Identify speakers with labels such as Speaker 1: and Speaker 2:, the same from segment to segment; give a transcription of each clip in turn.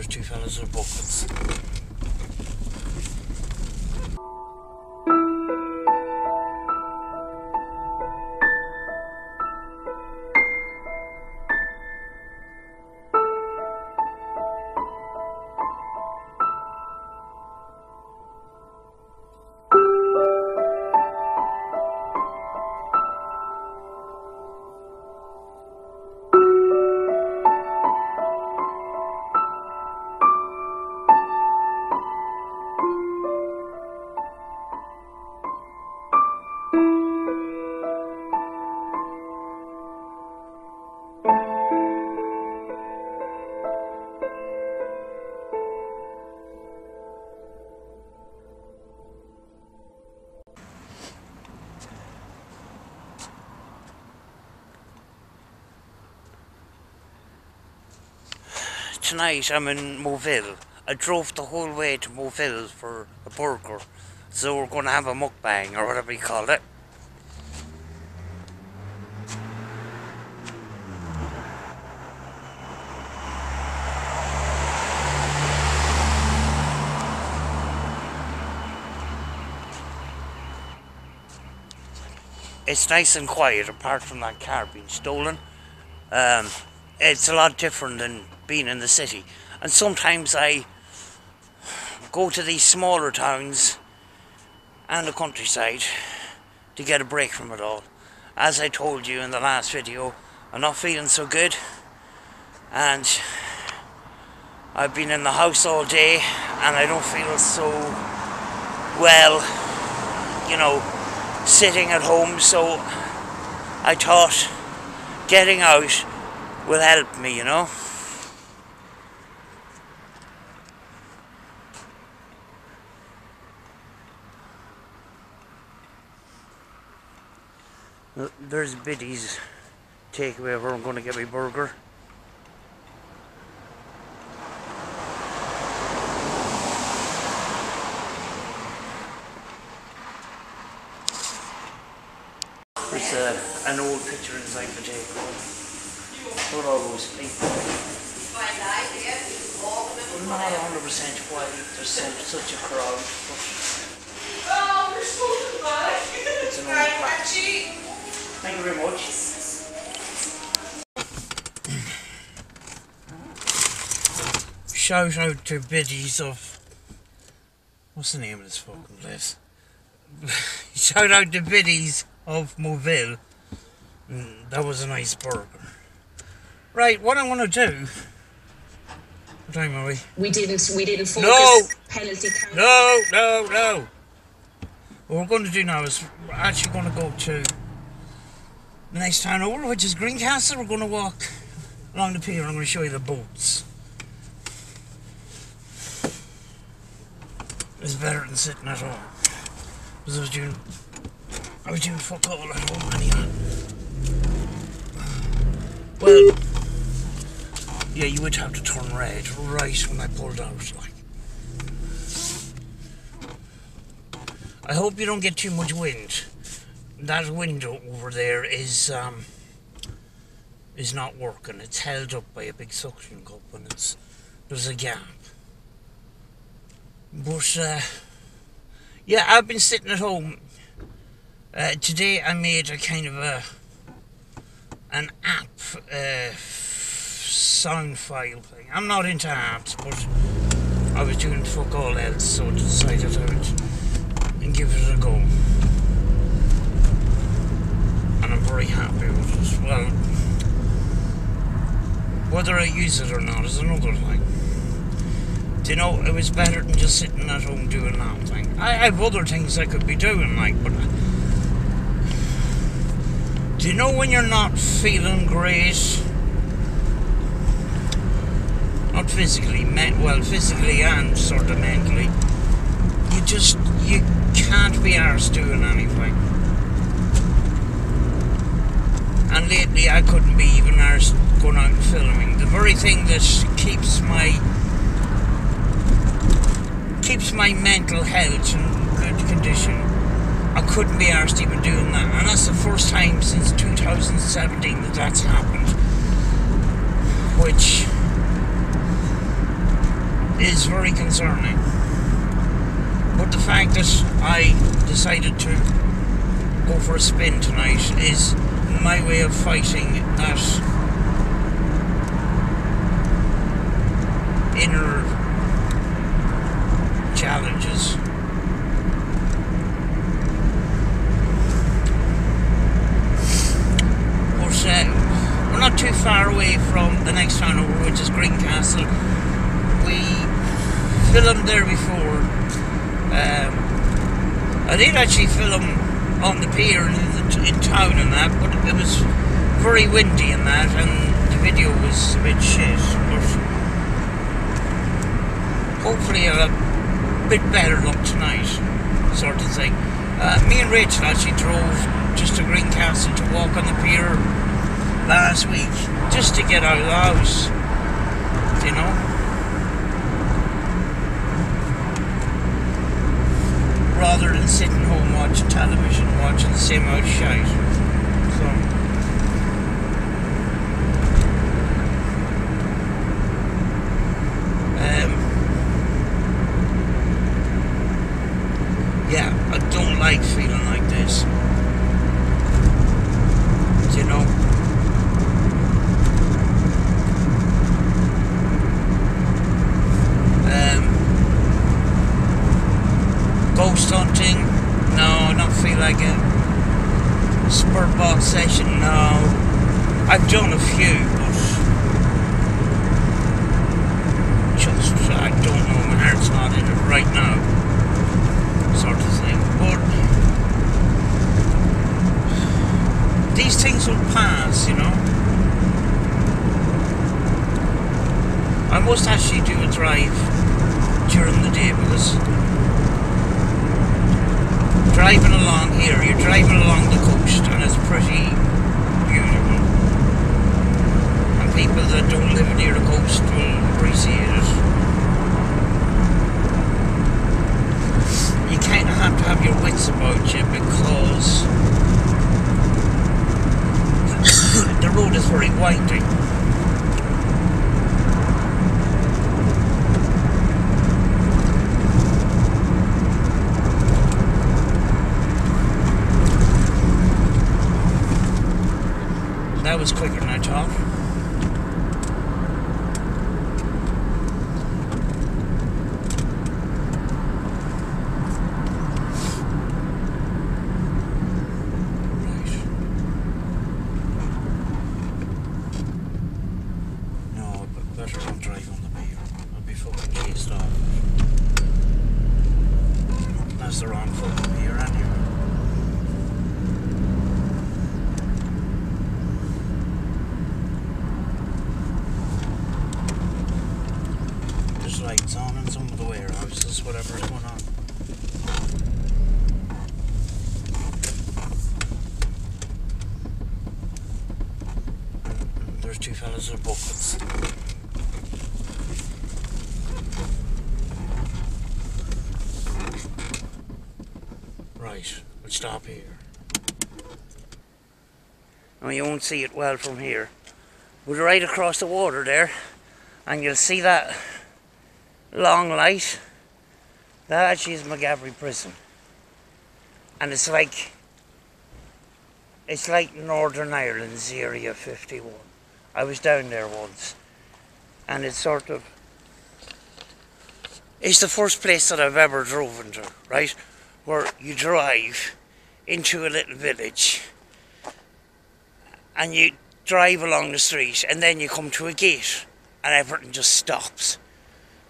Speaker 1: there's two fellas with buckets. Tonight I'm in Moville. I drove the whole way to Moville for a burger. So we're going to have a mukbang or whatever you call it. It's nice and quiet apart from that car being stolen. Um, it's a lot different than being in the city. And sometimes I go to these smaller towns and the countryside to get a break from it all. As I told you in the last video, I'm not feeling so good and I've been in the house all day and I don't feel so well, you know, sitting at home so I thought getting out will help me, you know. There's Biddy's takeaway where I'm going to get my burger. There's uh, an old picture inside the takeaway. What all those people? I'm not 100% why there's such a crowd.
Speaker 2: Oh, we're so goodbye.
Speaker 1: It's an old
Speaker 2: Right,
Speaker 1: practice.
Speaker 2: Archie.
Speaker 1: Thank you very much. Shout out to Biddy's of. What's the name of this fucking place? Shout out to Biddy's of Moville. Mm, that was a nice burger. Right, what I want to do. What time are we?
Speaker 3: We didn't. We didn't focus.
Speaker 1: No.
Speaker 3: Penalty. count.
Speaker 1: No, no, no. What we're going to do now is we're actually going to go to the next town over, which is Greencastle. We're going to walk along the pier I'm going to show you the boats. It's better than sitting at home. Because I was doing, I was doing fuck all at home anyway. Well, yeah, you would have to turn red right when I pulled out, like. I hope you don't get too much wind. That window over there is um is not working. It's held up by a big suction cup and it's there's a gap. But uh yeah, I've been sitting at home. Uh, today I made a kind of a an app uh, sound file thing. I'm not into apps, but I was doing fuck all else, so decided I would and give it a go. Very happy with it. Well, whether I use it or not is another thing. Do you know, it was better than just sitting at home doing that thing. I have other things I could be doing, like, but. Uh, do you know when you're not feeling great? Not physically, men- well, physically and sort of mentally. You just, you can't be arsed doing anything. And lately I couldn't be even arsed going out and filming. The very thing that keeps my keeps my mental health in good condition. I couldn't be arsed even doing that. And that's the first time since 2017 that that's happened. Which is very concerning. But the fact that I decided to go for a spin tonight is my way of fighting that inner challenges. But uh, we're not too far away from the next town over, which is Greencastle. We filmed there before. Um, I did actually film on the pier in, the, in town and that, but it was very windy and that, and the video was a bit shit. But hopefully, a bit better luck tonight, sort of thing. Uh, me and Rachel actually drove just to Greencastle to walk on the pier last week, just to get out of the house, you know. rather than sitting home watching television, watching the same old shite. We'll stop here. Now you won't see it well from here. We're right across the water there, and you'll see that long light. That actually is Magilligan Prison. And it's like it's like Northern Ireland's Area 51. I was down there once. And it's sort of it's the first place that I've ever drove into, right? Where you drive into a little village and you drive along the street and then you come to a gate and everything just stops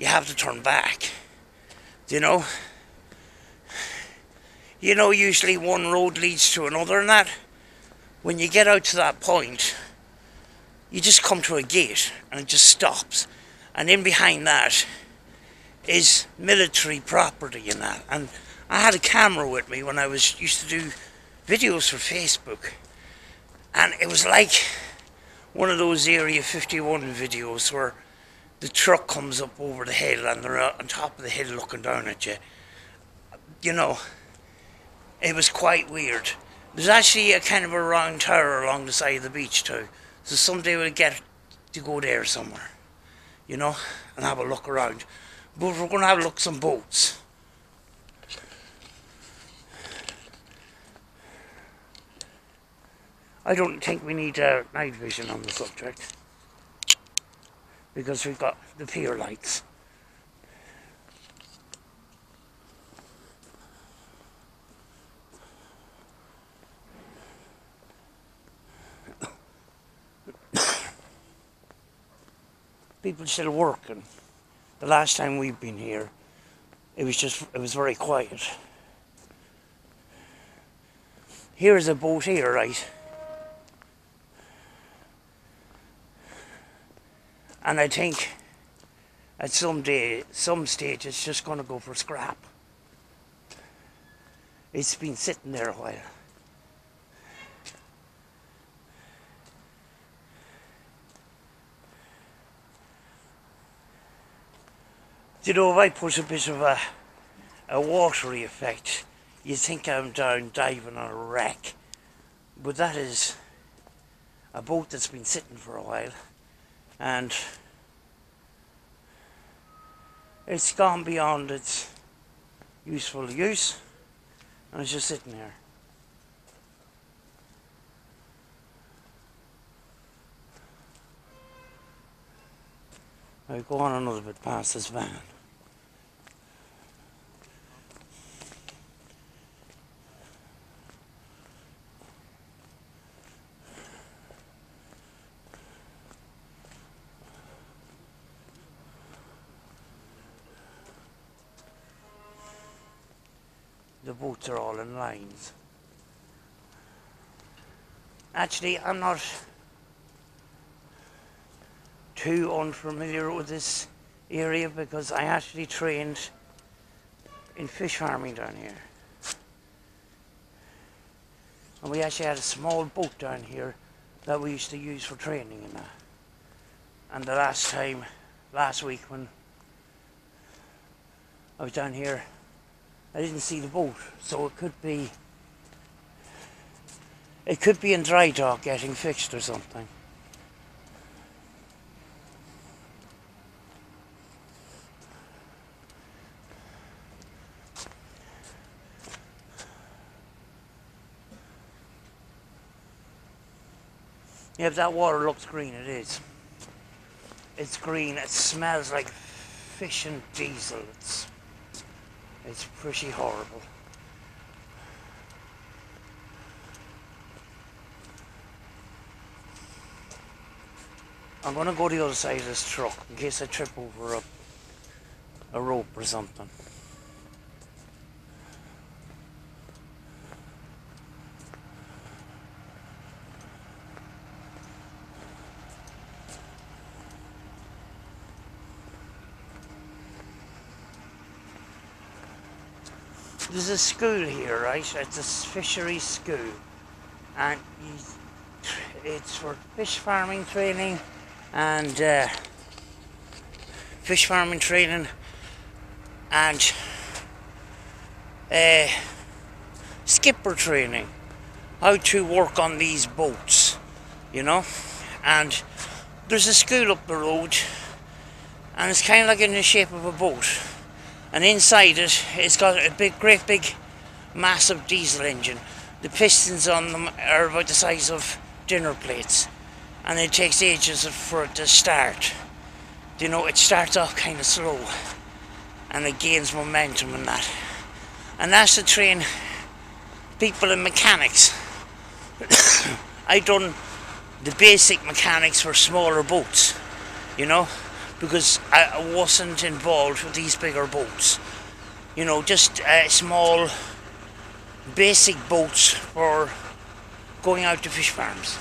Speaker 1: you have to turn back. Do you know? You know, usually one road leads to another, and that. When you get out to that point, you just come to a gate and it just stops. And in behind that is military property and that. And I had a camera with me when I was used to do videos for Facebook. And it was like one of those Area 51 videos where the truck comes up over the hill and they're on top of the hill looking down at you. You know, it was quite weird. There's actually a kind of a round tower along the side of the beach too. So someday we'll get to go there somewhere, you know, and have a look around. But we're going to have a look some boats. I don't think we need uh, night vision on the subject because we've got the pier lights. People still working. The last time we've been here, it was just it was very quiet. Here's a boat here, right? And I think at some day, some stage, it's just going to go for scrap. It's been sitting there a while. You know, if I put a bit of a, a watery effect, you think I'm down diving on a wreck. But that is a boat that's been sitting for a while and it's gone beyond its useful use and it's just sitting there. I go on another bit past this van. Are lines. Actually, I'm not too unfamiliar with this area because I actually trained in fish farming down here. And we actually had a small boat down here that we used to use for training and that. And the last time, last week when I was down here, I didn't see the boat, so it could be it could be in dry dock getting fixed or something. Yeah, if that water looks green, it is. It's green. It smells like fish and diesel. It's it's pretty horrible. I'm gonna go to the other side of this truck in case I trip over a, a rope or something. There's a school here, right? It's a fishery school, and it's for fish farming training and uh, fish farming training and uh, skipper training. How to work on these boats, you know? And there's a school up the road, and it's kind of like in the shape of a boat and inside it it's got a big great big massive diesel engine. The pistons on them are about the size of dinner plates. And it takes ages for it to start. You know it starts off kind of slow and it gains momentum and that. And that's to train people in mechanics. I've done the basic mechanics for smaller boats you know because I wasn't involved with these bigger boats. You know, just uh, small, basic boats for going out to fish farms.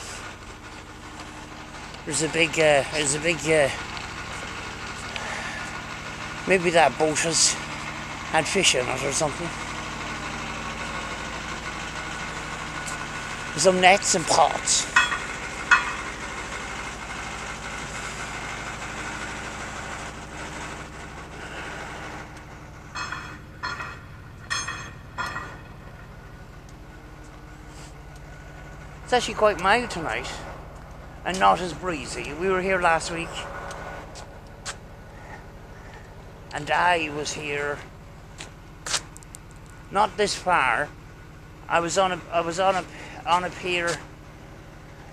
Speaker 1: There's a big, uh, there's a big, uh, maybe that boat has had fish in it or something. Some nets and pots. It's actually quite mild tonight and not as breezy. We were here last week and I was here not this far. I was on a I was on a on a pier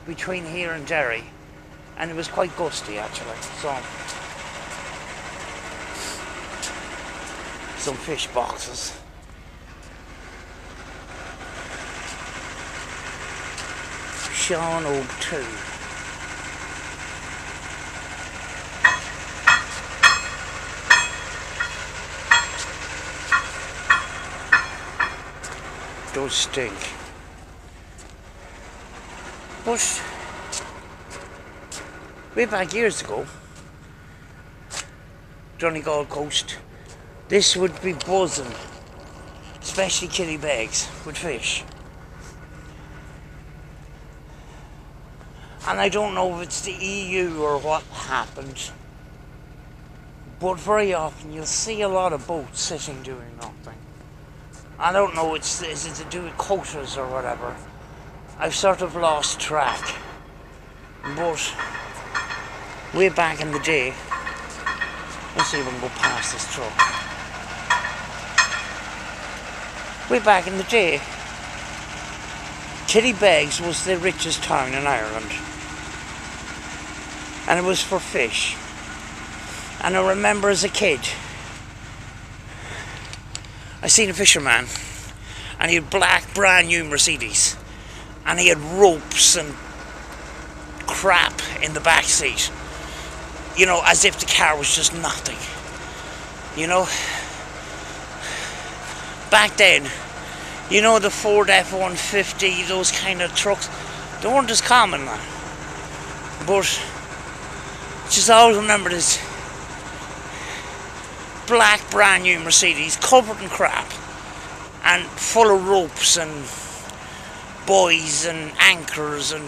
Speaker 1: between here and Derry and it was quite gusty actually. So some fish boxes. Oak 2. Does stink. But way back years ago, Donegal Coast, this would be buzzing, especially Killybegs with fish. And I don't know if it's the EU or what happened, but very often you'll see a lot of boats sitting doing nothing. I don't know, it's, is it to do with quotas or whatever. I've sort of lost track. But way back in the day, let's see if we can go past this truck. Way back in the day, Killybegs was the richest town in Ireland. And it was for fish. And I remember as a kid, I seen a fisherman and he had black brand new Mercedes and he had ropes and crap in the back seat. You know, as if the car was just nothing. You know? Back then, you know the Ford F-150, those kind of trucks, they weren't as common now. But just always remember this black brand new Mercedes covered in crap and full of ropes and buoys and anchors and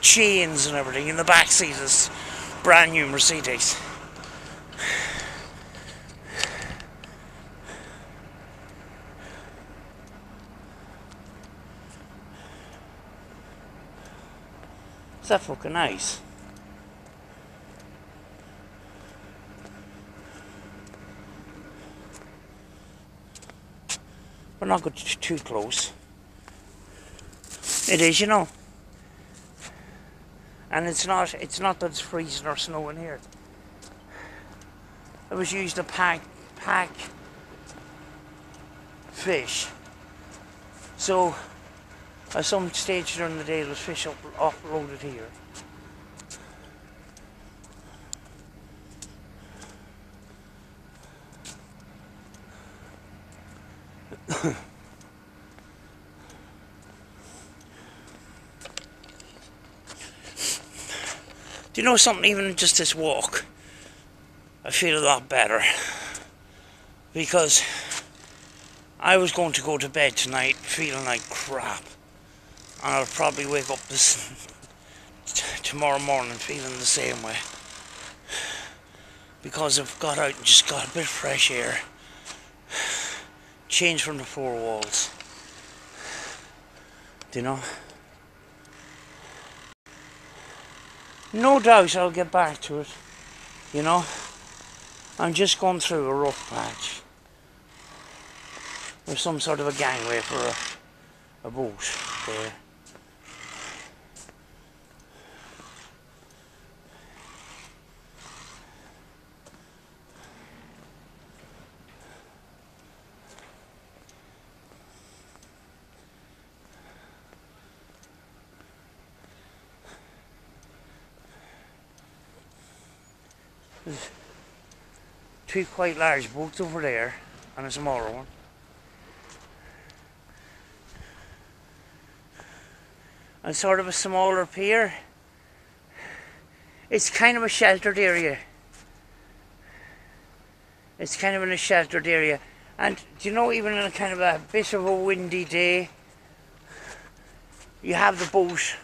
Speaker 1: chains and everything in the back seat this brand new Mercedes. Is that fucking nice? We're not going too close. It is, you know. And it's not it's not that it's freezing or snowing here. It was used to pack pack fish. So at some stage during the day there was fish up off-roaded here. Do you know something? Even just this walk, I feel a lot better. Because I was going to go to bed tonight feeling like crap. And I'll probably wake up this tomorrow morning feeling the same way. Because I've got out and just got a bit of fresh air. Change from the four walls. Do you know? No doubt I'll get back to it. You know? I'm just going through a rough patch. There's some sort of a gangway for a, a boat there. Two quite large boats over there and a smaller one. And sort of a smaller pier. It's kind of a sheltered area. It's kind of in a sheltered area. And do you know, even in a kind of a bit of a windy day, you have the boat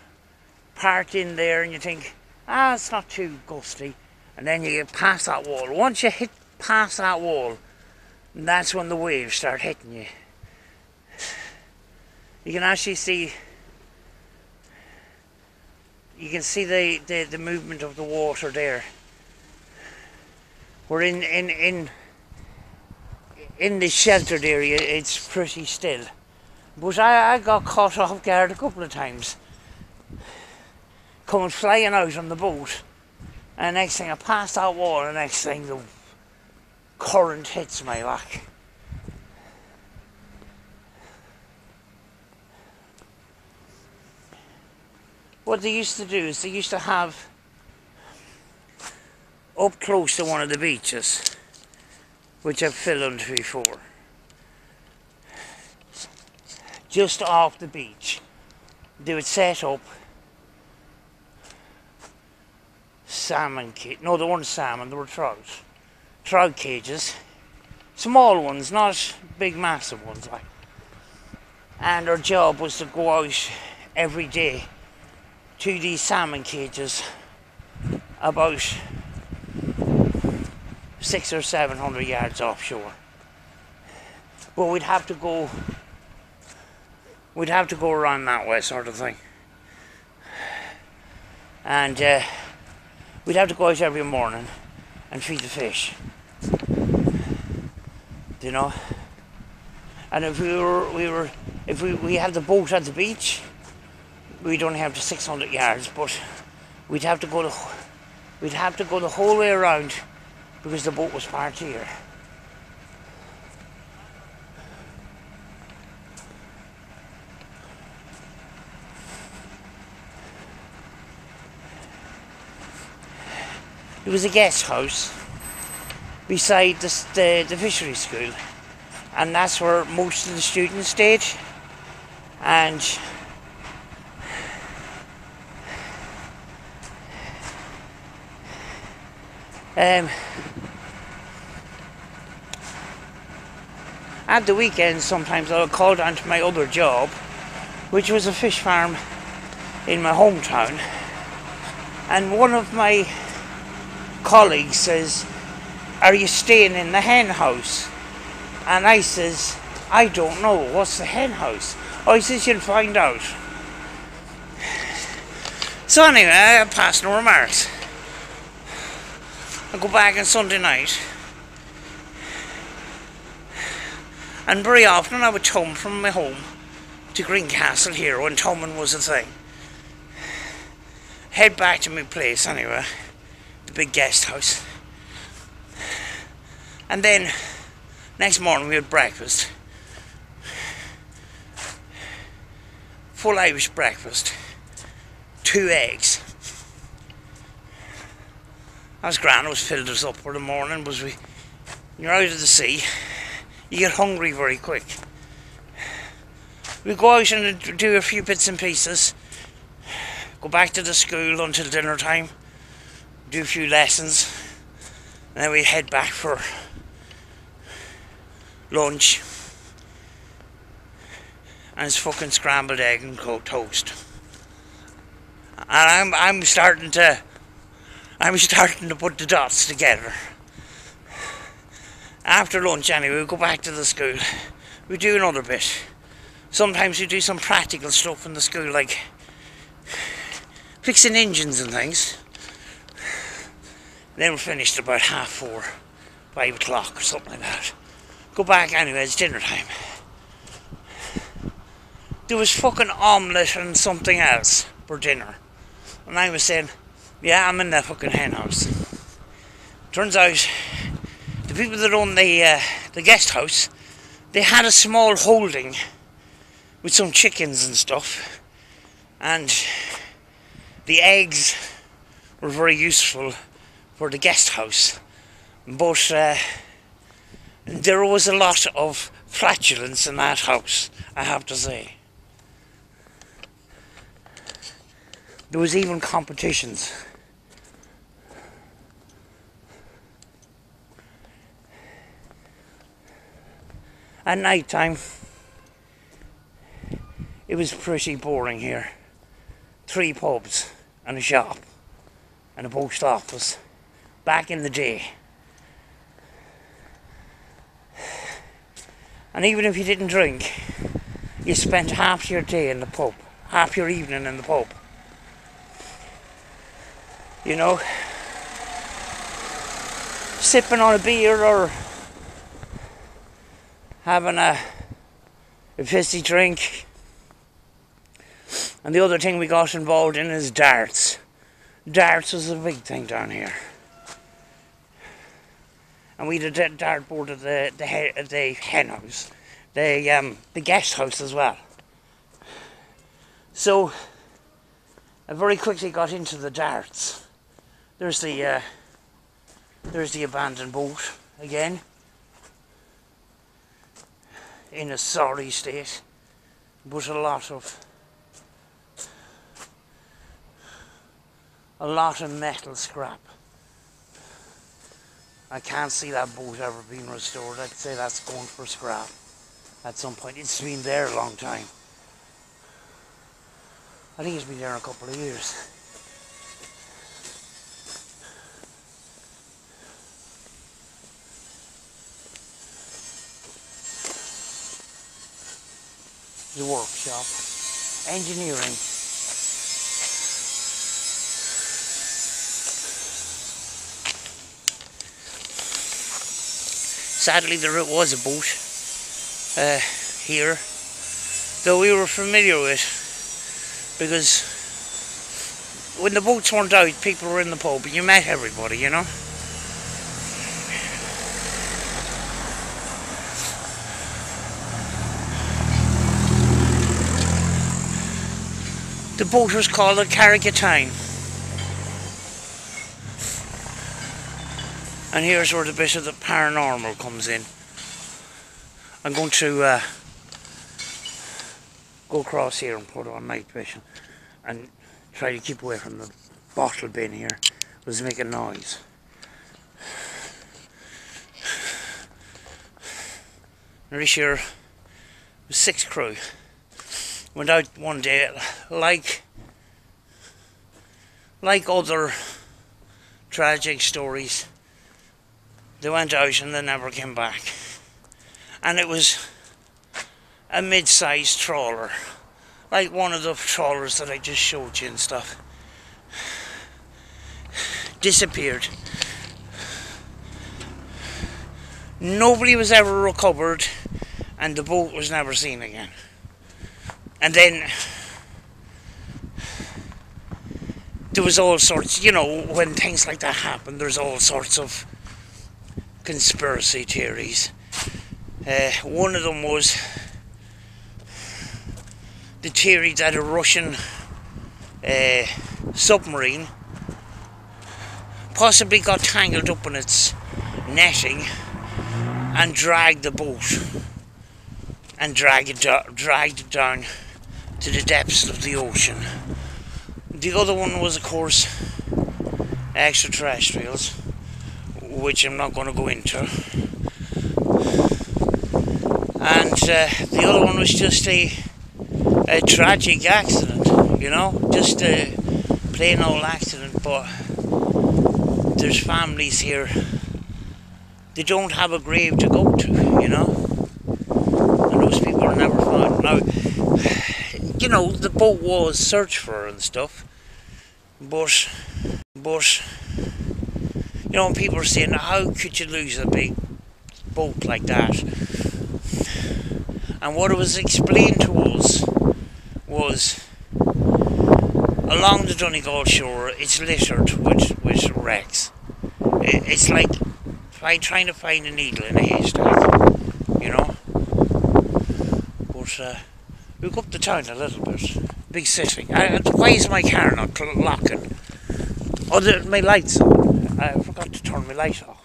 Speaker 1: parked in there and you think, ah, it's not too gusty and then you get past that wall. Once you hit past that wall, and that's when the waves start hitting you. You can actually see you can see the, the, the movement of the water there. We're in, in, in in the sheltered area, it's pretty still. But I, I got caught off guard a couple of times. Coming flying out on the boat. And next thing I passed that wall, and next thing the current hits my back. What they used to do is they used to have up close to one of the beaches, which I've filmed before, just off the beach, they would set up salmon kit No, they weren't salmon, they were trout. Trout cages. Small ones, not big massive ones like. And our job was to go out every day to these salmon cages about six or seven hundred yards offshore. But we'd have to go we'd have to go around that way sort of thing. And uh, we'd have to go out every morning and feed the fish. You know? And if we were we were if we, we had the boat at the beach, we'd only have to six hundred yards, but we'd have to go the we'd have to go the whole way around because the boat was parked here. There was a guest house beside the, the, the fishery school, and that's where most of the students stayed. And um, at the weekends, sometimes I would call down to my other job, which was a fish farm in my hometown. And one of my colleagues says, Are you staying in the hen house? And I says, I don't know. What's the hen house? Oh, he says, You'll find out. So, anyway, I pass no remarks. I go back on Sunday night. And very often I would come from my home to Greencastle here when Tommen was a thing. Head back to my place anyway, the big guest house. And then next morning we had breakfast. Full Irish breakfast. Two eggs. That was grand, was filled us up for the morning, was we you're out of the sea you get hungry very quick. We go out and do a few bits and pieces, go back to the school until dinner time, do a few lessons, and then we head back for lunch. And it's fucking scrambled egg and toast. And I'm I'm starting to I'm starting to put the dots together after lunch anyway, we go back to the school. We do another bit. Sometimes we do some practical stuff in the school, like fixing engines and things. Then we're finished about half four, five o'clock or something like that. Go back anyway, it's dinner time. There was fucking omelette and something else for dinner. And I was saying, yeah, I'm in the fucking hen house. Turns out the people that own the uh, the guest house, they had a small holding with some chickens and stuff, and the eggs were very useful for the guest house, but uh, there was a lot of flatulence in that house, I have to say. There was even competitions. At night time, it was pretty boring here. Three pubs and a shop and a post office back in the day. And even if you didn't drink, you spent half your day in the pub, half your evening in the pub. You know, sipping on a beer or having a, a fizzy drink. And the other thing we got involved in is darts. Darts was a big thing down here. And we had a dartboard at the the, the hen house, the um, the guest house as well. So I very quickly got into the darts. There's the uh, there's the abandoned boat again in a sorry state, but a lot of a lot of metal scrap. I can't see that boat ever being restored. I'd say that's going for scrap at some point. It's been there a long time. I think it's been there a couple of years. The workshop. Engineering. Sadly, there was a boat uh, here, though we were familiar with, because when the boats weren't out, people were in the pub, and you met everybody, you know. The boat was called the Carrickatine. And here's where the bit of the paranormal comes in. I'm going to uh, go across here and put on night vision and try to keep away from the bottle bin here. It was making noise. Now this year was six crew. Went out one day like like other tragic stories they went out and they never came back. And it was a mid sized trawler. Like one of the trawlers that I just showed you and stuff. Disappeared. Nobody was ever recovered and the boat was never seen again. And then there was all sorts, you know, when things like that happen, there's all sorts of conspiracy theories. Uh, one of them was the theory that a Russian uh, submarine possibly got tangled up in its netting and dragged the boat and dragged it, do- dragged it down to the depths of the ocean. The other one was, of course, extraterrestrials which I'm not going to go into. And uh, the other one was just a, a tragic accident, you know, just a plain old accident. But there's families here, they don't have a grave to go to, you know, and those people are never found. Now, you know, the boat was searched for and stuff, but, but know, people are saying, how could you lose a big boat like that? And what it was explained to us was along the Donegal shore, it's littered with, with wrecks. It's like trying to find a needle in a haystack, you know. But uh, we go up the town a little bit. Big city. Why is my car not locking? Oh, the, my lights on. I forgot to turn my light off.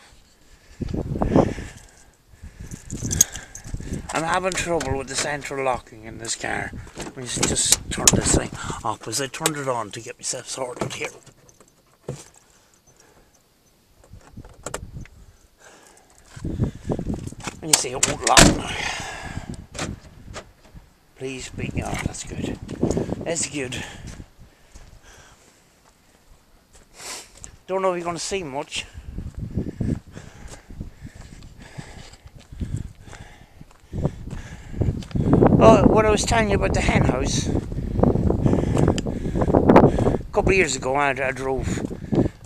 Speaker 1: I'm having trouble with the central locking in this car. Let me just turn this thing off because I turned it on to get myself sorted here. And you see it won't lock now. Please me off, oh, that's good. That's good. Don't know if you're going to see much. Oh, what I was telling you about the hen house. A couple of years ago, I, I drove,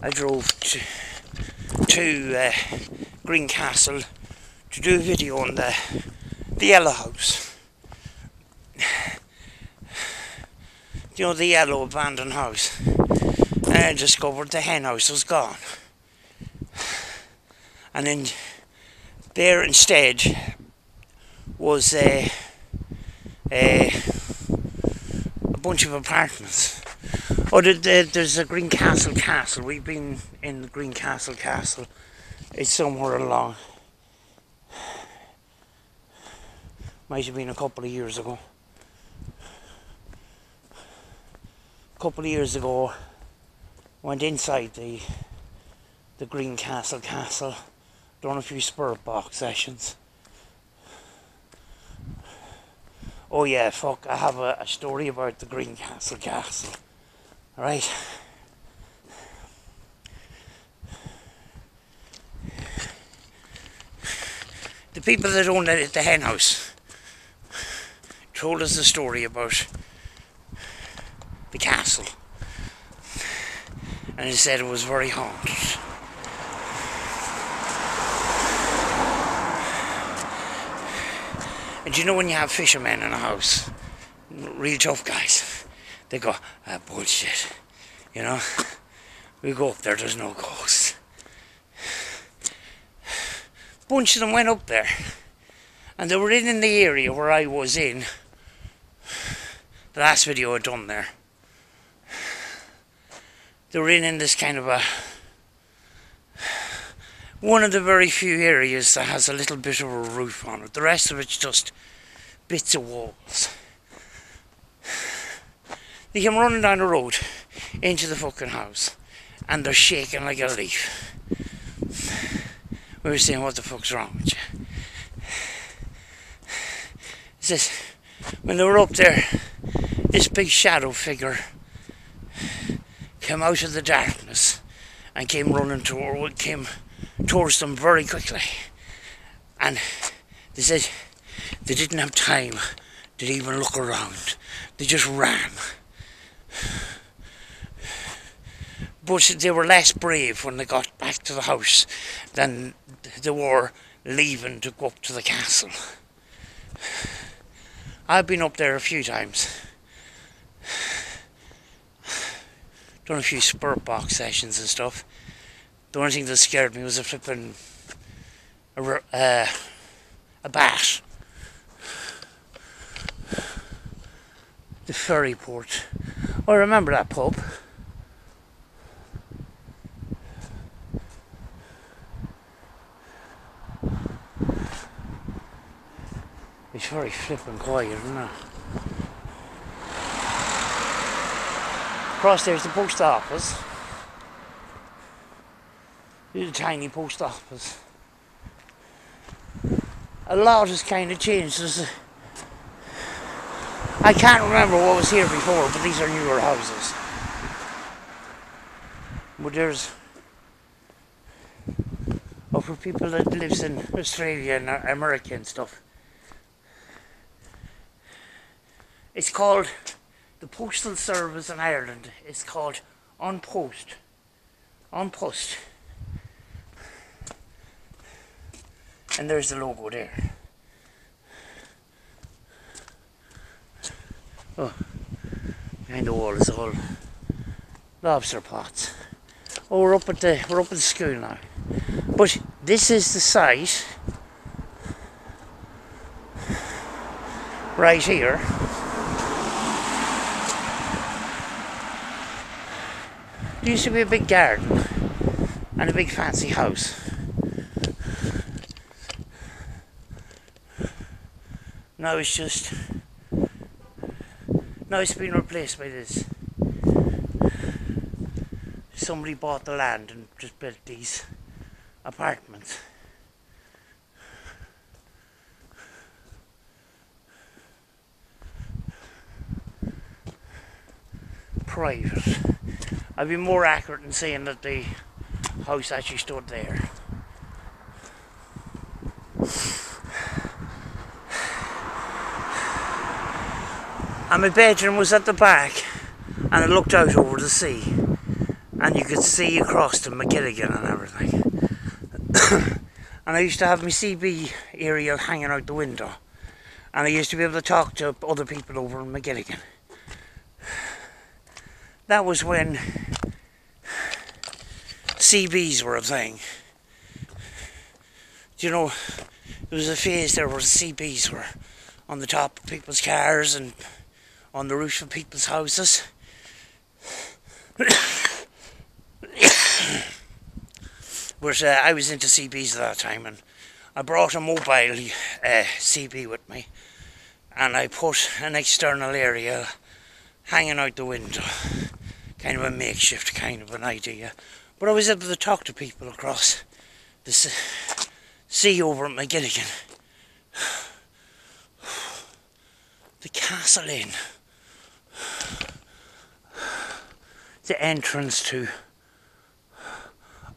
Speaker 1: I drove to, to uh, Greencastle to do a video on the the yellow house. You know, the yellow abandoned house. And discovered the hen house was gone. And then there instead was a, a, a bunch of apartments. Oh, there- there- there's a Greencastle Castle. Castle. We've been in the Greencastle Castle. Castle. It's somewhere along. Might have been a couple of years ago. A couple of years ago, went inside the the Greencastle Castle, Castle, done a few spirit box sessions. Oh yeah, fuck! I have a, a story about the Greencastle Castle. Castle. Right. The people that owned it at the hen house told us a story about the castle. And he said it was very haunted. And you know when you have fishermen in a house, real tough guys, they go, ah, bullshit. You know? We go up there, there's no ghosts. Bunch of them went up there. And they were in, in the area where I was in. The last video I done there. They were in in this kind of a one of the very few areas that has a little bit of a roof on it. The rest of it's just bits of walls. They came running down the road into the fucking house and they're shaking like a leaf. We were saying, what the fuck's wrong with you? He says, when they were up there, this big shadow figure came out of the darkness and came running toward, came towards them very quickly. And they said they didn't have time to even look around. They just ran. But they were less brave when they got back to the house than they were leaving to go up to the castle. I've been up there a few times. Done a few spirit box sessions and stuff. The only thing that scared me was a flipping a, uh, a bat. The ferry port. I remember that pub. It's very flipping quiet, isn't it? Across there's the post office. There's a tiny post office. A lot has kind of changed. I can't remember what was here before, but these are newer houses. But there's, oh, for people that lives in Australia and America and stuff, it's called the postal service in Ireland. is called An Post. An Post. And there's the logo there. Oh, behind the wall is all lobster pots. Oh, we're up at the we're up at the school now. But this is the site right here. Used to be a big garden and a big fancy house. Now it's just. Now it's been replaced by this. Somebody bought the land and just built these apartments. Private. I'd be more accurate in saying that the house actually stood there. And my bedroom was at the back, and it looked out over the sea, and you could see across to Magilligan and everything. and I used to have my CB aerial hanging out the window, And I used to be able to talk to other people over in Magilligan. That was when CBs were a thing. You know, there was a phase there where CBs were on the top of people's cars and on the roofs of people's houses. but uh, I was into CBs at that time and I brought a mobile uh, CB with me and I put an external aerial hanging out the window. Kind of a makeshift kind of an idea. But I was able to talk to people across the sea over at Magilligan. The Castle Inn. The entrance to.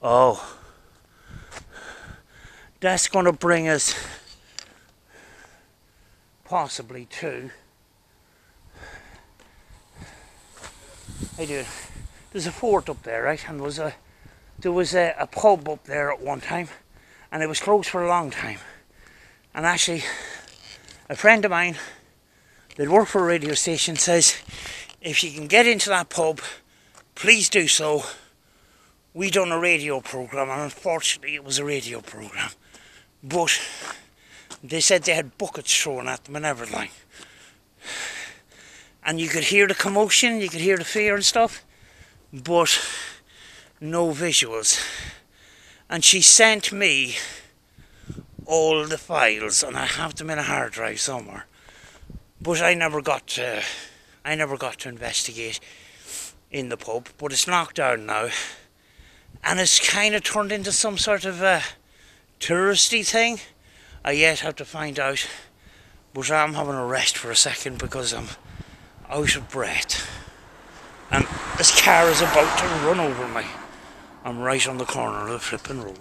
Speaker 1: Oh. That's going to bring us possibly to. Hey dude, there's a fort up there, right? And there was a there was a, a pub up there at one time, and it was closed for a long time. And actually, a friend of mine that worked for a radio station says, if you can get into that pub, please do so. We done a radio program, and unfortunately, it was a radio program. But they said they had buckets thrown at them and everything. And you could hear the commotion, you could hear the fear and stuff, but no visuals. And she sent me all the files, and I have them in a hard drive somewhere. But I never got to, I never got to investigate in the pub. But it's knocked down now, and it's kind of turned into some sort of a touristy thing. I yet have to find out. But I'm having a rest for a second because I'm out of breath. And this car is about to run over me. I'm right on the corner of the flipping road.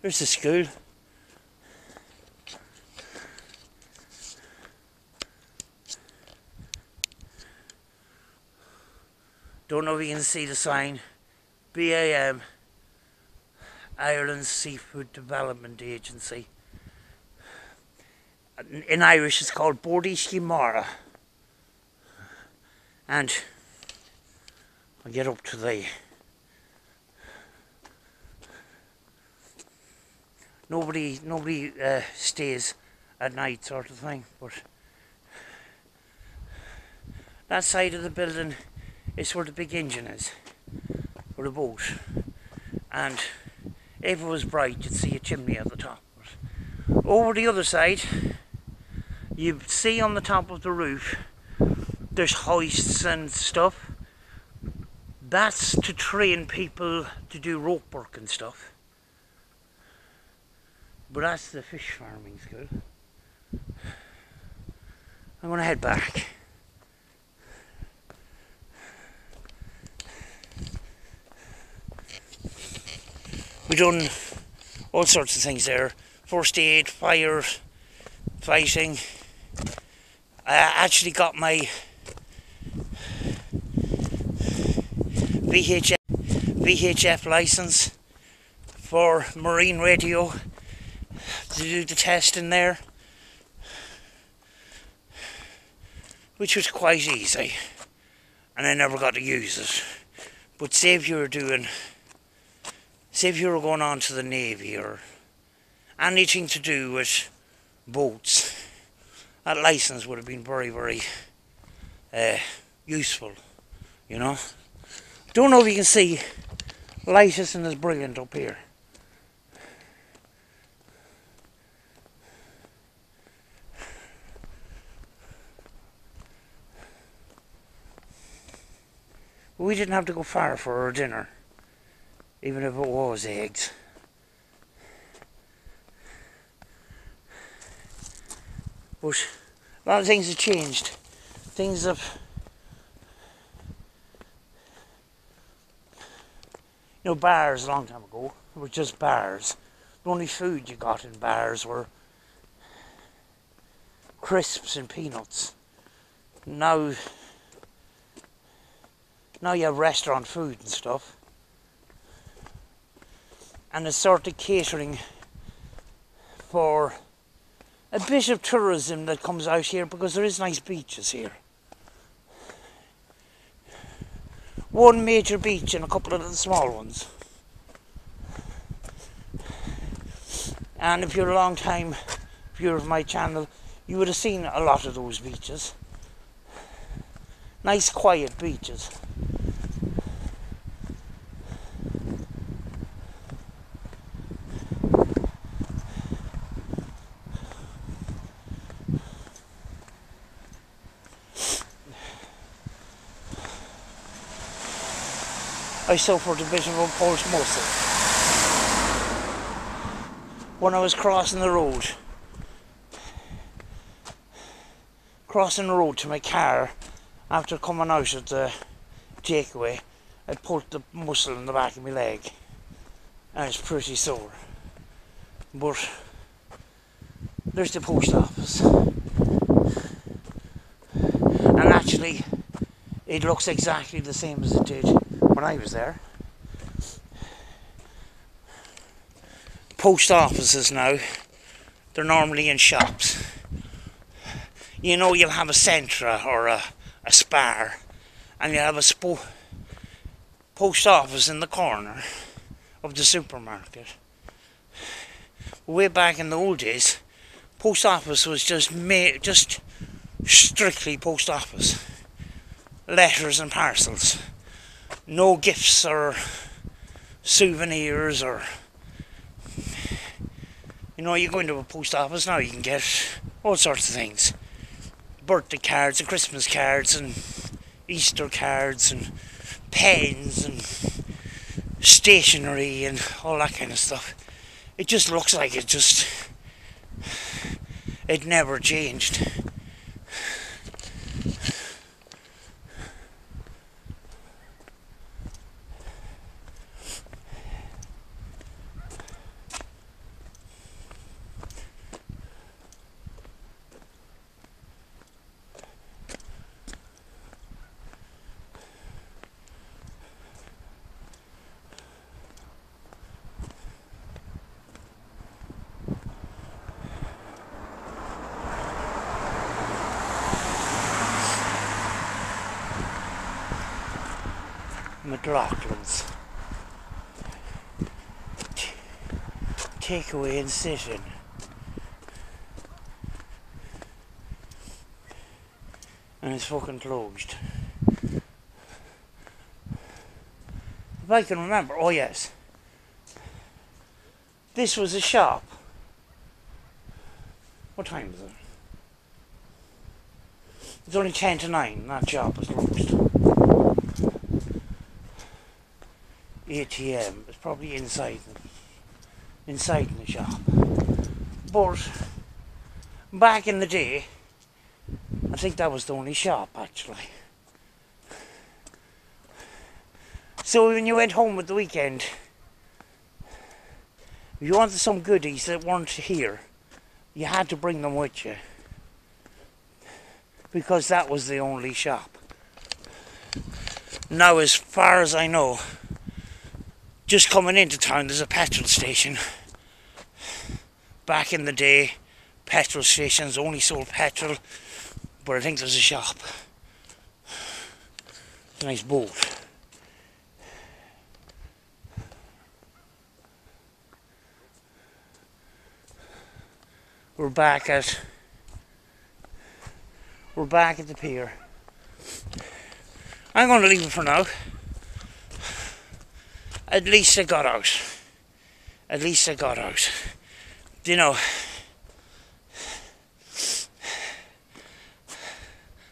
Speaker 1: There's the school. Don't know if you can see the sign. BIM, Ireland Seafood Development Agency. In Irish it's called Bord Iascaigh Mhara. And I'll get up to the nobody nobody uh, stays at night sort of thing but that side of the building is where the big engine is for the boat and if it was bright you'd see a chimney at the top but over the other side you see on the top of the roof there's hoists and stuff that's to train people to do rope work and stuff. But that's the fish farming school. I'm to head back. we've done all sorts of things there. First aid, fire, fighting. I actually got my VHF, VHF license for marine radio to do the testing there, which was quite easy, and I never got to use it. But say if you were doing, say if you were going on to the navy or anything to do with boats, that license would have been very, very uh, useful, you know. Don't know if you can see, isn't as brilliant up here. We didn't have to go far for our dinner, even if it was eggs. But a lot of things have changed. Things have you know, bars a long time ago were just bars. The only food you got in bars were crisps and peanuts. Now, now you have restaurant food and stuff. And it's sort of catering for a bit of tourism that comes out here because there is nice beaches here. One major beach and a couple of little small ones. And if you're a long time viewer of my channel, you would have seen a lot of those beaches. Nice quiet beaches. I for a bit of muscle when I was crossing the road. Crossing the road to my car after coming out of the takeaway, I pulled the muscle in the back of my leg and it's pretty sore. But there's the post office. And actually, it looks exactly the same as it did when I was there. Post offices now, they're normally in shops. You know, you'll have a Centra or a, a Spar, and you'll have a spo- post office in the corner of the supermarket. Way back in the old days, post office was just ma- just strictly post office, letters and parcels no gifts or souvenirs or you know you go into a post office now you can get all sorts of things. Birthday cards and christmas cards and easter cards and pens and stationery and all that kind of stuff. It just looks like it just it never changed and sit-in. And it's fucking closed. If I can remember, oh yes. This was a shop. What time is it? It's only 10 to 9, that shop is closed. ATM. It's probably inside inside the shop. But back in the day, I think that was the only shop actually. So when you went home at the weekend, if you wanted some goodies that weren't here, you had to bring them with you. Because that was the only shop. Now, as far as I know, just coming into town, there's a petrol station. Back in the day, petrol stations only sold petrol, but I think there's a shop. Nice boat. We're back at we're back at the pier. I'm going to leave it for now at least I got out. At least I got out. You know,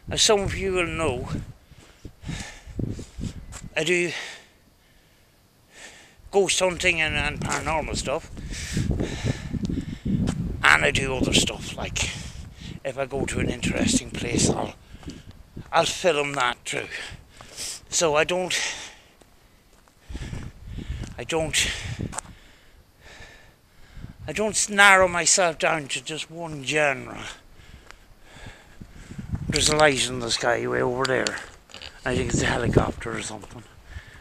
Speaker 1: as some of you will know, I do ghost hunting and, and paranormal stuff, and I do other stuff like if I go to an interesting place, I'll I'll film that too. So I don't I don't I don't narrow myself down to just one genre. There's a light in the sky way over there. I think it's a helicopter or something.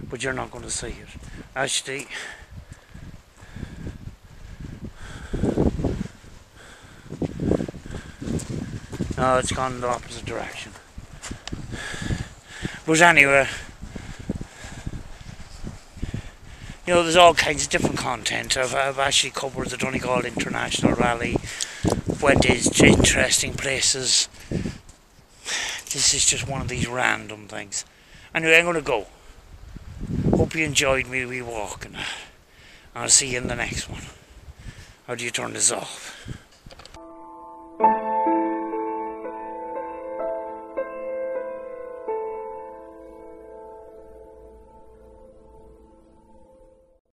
Speaker 1: But you're not going to see it. Actually, No, it's gone in the opposite direction. But anyway, you know, there's all kinds of different content. I've, I've actually covered the Donegal International Rally, went to interesting places. This is just one of these random things. Anyway, I'm going to go. Hope you enjoyed me wee walk, and I'll see you in the next one. How do you turn this off?